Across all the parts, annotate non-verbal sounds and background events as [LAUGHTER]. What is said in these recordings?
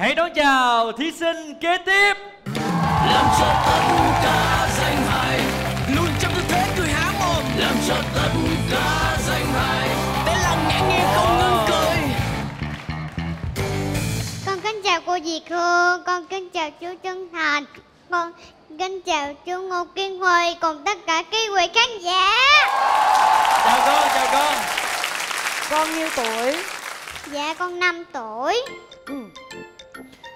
Hãy đón chào thí sinh kế tiếp làm cho tất cả danh hài luôn trong tư thế cười há mồm làm cho tất cả danh hài để lòng ngạc nhiên không ngừng cười Con kính chào cô Diệt Hương, con kính chào chú Trân Thành, con kính chào chú Ngô Kiên Huy cùng tất cả quý vị khán giả. Chào con, chào con Con nhiêu tuổi? Dạ con 5 tuổi.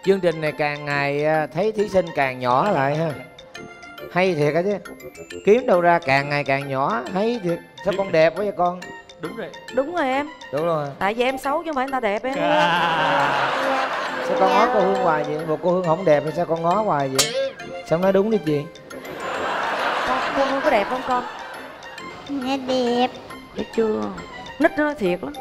Chương trình này càng ngày à, thấy thí sinh càng nhỏ lại ha. Hay thiệt á chứ. Kiếm đâu ra càng ngày càng nhỏ hay thiệt. Sao con đẹp quá vậy con? Đúng rồi. Đúng rồi em. Đúng rồi. Tại vì em xấu chứ không phải người ta đẹp em. À. [LAUGHS] sao con ngó cô hương hoài vậy? Một cô hương không đẹp thì sao con ngó hoài vậy? Sao nói đúng đi chị? Con, con Hương có đẹp không con? Dạ đẹp. Biết chưa? Nít nó nói thiệt lắm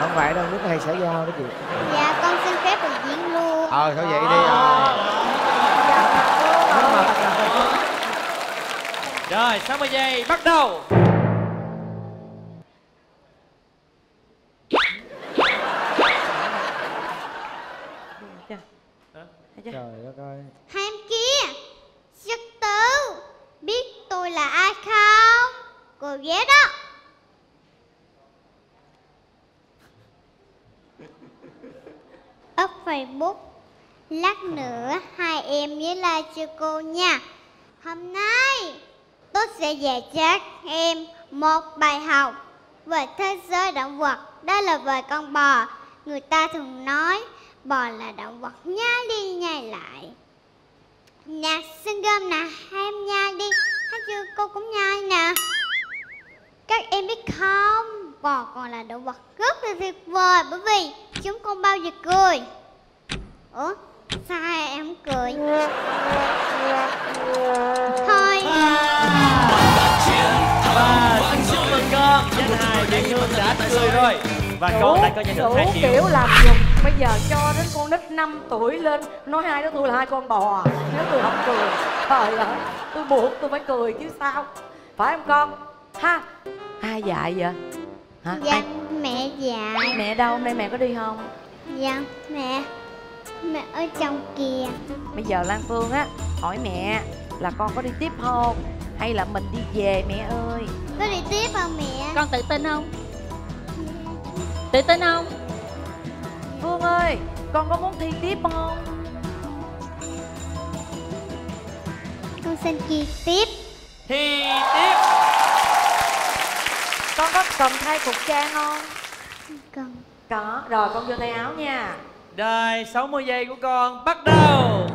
không phải đâu nước hay xã giao đó chị. Dạ con xin phép được diễn luôn. ờ thôi vậy đi ờ. Rồi 60 giây bắt đầu. Trời đất ơi. Hai em kia, sức tử, biết tôi là ai không? Cô ghé đó. Facebook. Lát nữa hai em nhớ like cho cô nha. Hôm nay, tôi sẽ dạy cho các em một bài học về thế giới động vật. Đó là về con bò. Người ta thường nói, bò là động vật nhai đi, nhai lại. Nè, xin gom nè, hai em nhai đi. Thấy chưa? Cô cũng nhai nè. Các em biết không? Bò còn là động vật rất là tuyệt vời Bởi vì chúng không bao giờ cười. Ủa sao hai em không cười? Thôi. Và xin chúc mừng con Danh hài Diệt Hương đã cười rồi Và con đã có nhận được 2 triệu. kiểu làm dục Bây giờ cho đến con nít 5 tuổi lên Nói hai đứa tôi là hai con bò Nếu tôi không cười Trời ơi Tôi buộc tôi phải cười chứ sao? Phải không con? Ha Ai dạy vậy? Hả Dạ Ai? mẹ dạy. Mẹ đâu? Hôm nay mẹ có đi không? Dạ mẹ Mẹ ở trong kìa. Bây giờ Lan Phương á Hỏi mẹ là con có đi tiếp không? Hay là mình đi về mẹ ơi? Có đi tiếp không mẹ? Con tự tin không? Tự tin không? Phương ơi Con có muốn thi tiếp không? Con xin kỳ tiếp. Thi tiếp. Con có cần thay phục trang không? Con Có. Rồi con vô thay áo nha Rồi 60 giây của con bắt đầu.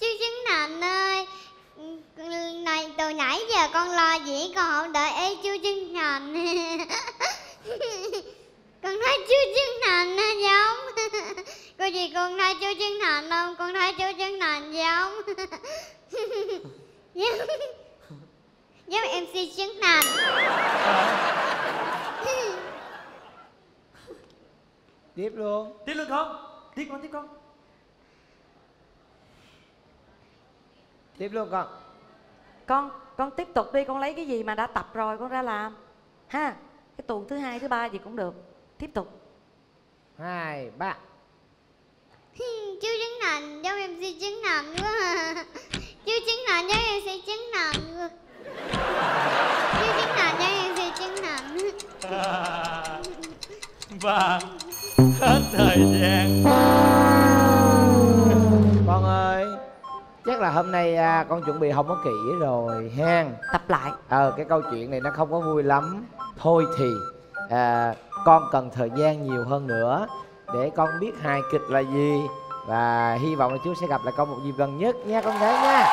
Chú Trứng Thành ơi. Này từ nãy giờ con lo diễn con không đợi ý chú Trứng Thành Con thấy chú Trứng nó giống. [LAUGHS] Cô gì con thấy chú Trứng Thành không? Con thấy chú Trứng Thành giống. Giống Giống MC Trứng Thành tiếp luôn. Tiếp luôn không? Tiếp con, tiếp con. Tiếp luôn con. Con con tiếp tục đi con lấy cái gì mà đã tập rồi con ra làm. Ha Cái tuần thứ hai thứ ba gì cũng được. Tiếp tục. Hai ba. Chú Trứng Thành giống MC Trứng Thành quá. À. [LAUGHS] Chú Trứng Thành giống MC Trứng Thành quá. Chú Trứng Thành giống MC Trứng Thành. [LAUGHS] Và hết thời gian con ơi chắc là hôm nay à, con chuẩn bị không có kỹ rồi ha. Tập lại. Ờ cái câu chuyện này nó không có vui lắm. Thôi thì à, con cần thời gian nhiều hơn nữa để con biết hài kịch là gì. Và hy vọng là chú sẽ gặp lại con một dịp gần nhất nha con gái nha